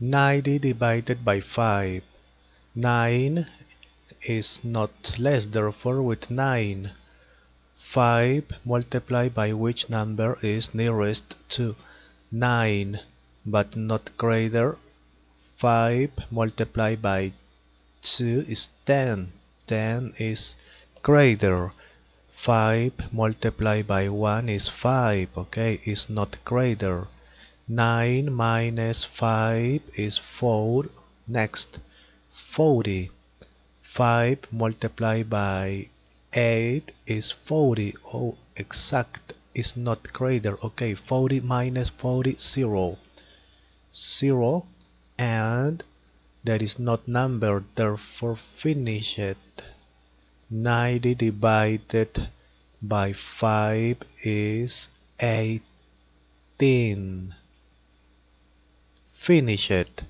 90 divided by 5. 9 is not less, therefore with 9. 5 multiplied by which number is nearest to 9 but not greater. 5 multiplied by 2 is 10. 10 is greater. 5 multiplied by 1 is 5, okay, is not greater. 9 minus 5 is 4. Next, 40. 5 multiplied by 8 is 40. Oh, exact is not greater. Okay, 40 minus 40, 0. 0 and that is not number, therefore finish it. 90 divided by 5 is 18 finish it.